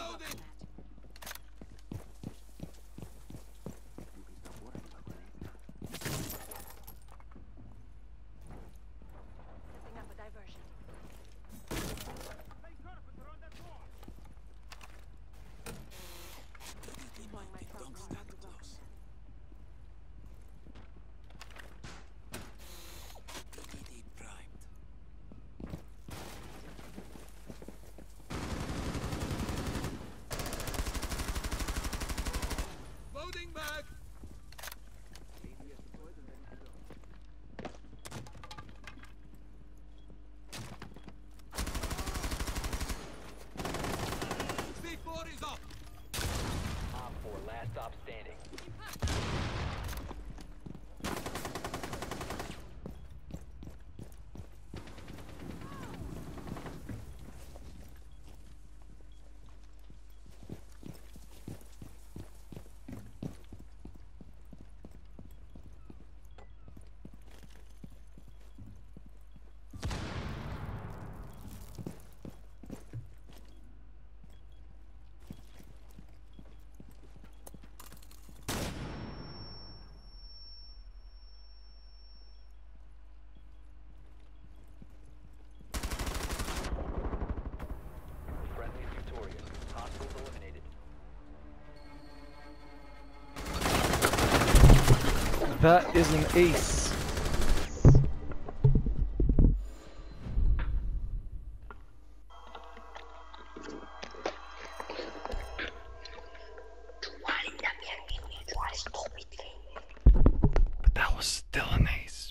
Reloading! Stop standing. That is an ace. But that was still an ace.